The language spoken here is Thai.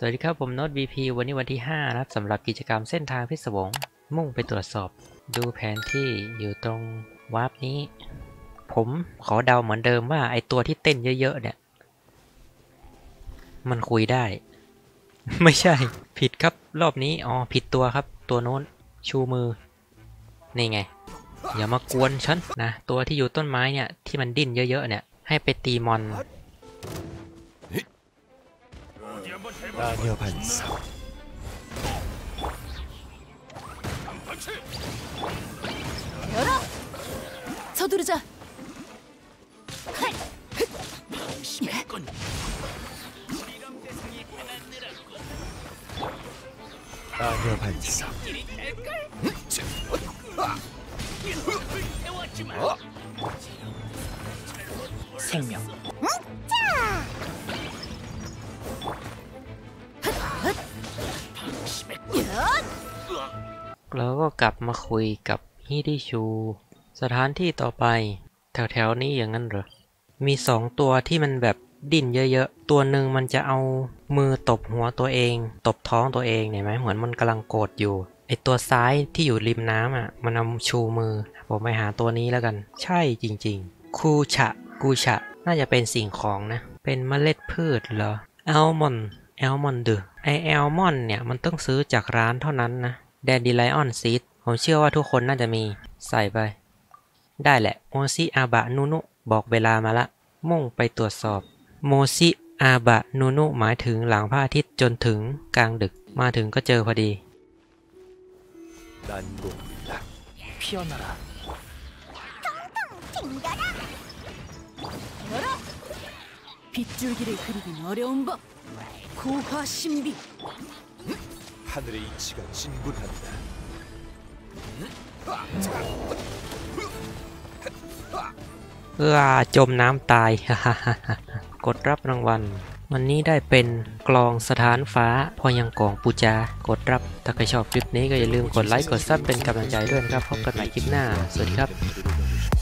สวัสดีครับ ผมโน้ต VP วันนี้วันที่ 5 นะครับสำหรับกิจกรรมเส้นทางพิศวง มุ่งไปตรวจสอบ ดูแผนที่อยู่ตรงวาร์ปนี้ ผมขอเดาเหมือนเดิมว่าไอตัวที่เต้นเยอะ ๆ เนี่ย มันคุยได้ ไม่ใช่ ผิดครับรอบนี้ อ๋อ ผิดตัวครับ ตัวโน้น ชูมือ นี่ไง อย่ามากวนฉันนะ ตัวที่อยู่ต้นไม้เนี่ย ที่มันดิ้นเยอะ ๆ เนี่ย ให้ไปตีมอน 마녀 반사 열어! 서두르자. 마녀 반사 생명. แล้วก็กลับมาคุยกับฮิดิชู สถานที่ต่อไป แถวๆนี้อย่างนั้นเหรอ มีสองตัวที่มันแบบดิ้นเยอะๆ ตัวหนึ่งมันจะเอามือตบหัวตัวเอง ตบท้องตัวเองเห็นไหมเหมือนมันกำลังโกรธอยู่ไอตัวซ้ายที่อยู่ริมน้ำอะ มันเอาชูมือ ผมไปหาตัวนี้แล้วกัน ใช่จริงๆ Kucha gusha น่าจะเป็นสิ่งของนะ เป็นเมล็ดพืชเหรอ almond almond ไอแอลมอนเนี่ย มันต้องซื้อจากร้านเท่านั้นนะ แดนดีไลออนซีดผมเชื่อว่าทุกคนน่าจะมีใส่ไป ได้แหละโมซิอาบะนุนุ บอกเวลามาละ มุ่งไปตรวจสอบ โมซิอาบะนุนุ หมายถึงหลังพระอาทิตย์จนถึงกลางดึกมาถึงก็เจอพอดี 난공불락 피어나라 열어! 빗줄기를 그리긴 어려운 법. 고화 신비. 하늘의 이치가 진군한다 เออจมน้ำตาย กดรับรางวัล วันนี้ได้เป็นกลองสถานฟ้า พอยังกองปูจา กดรับ ถ้าใครชอบคลิปนี้ก็อย่าลืมกดไลค์ กดซับเป็นกำลังใจด้วยนะครับ พบกันใหม่คลิปหน้า สวัสดีครับ 부르르르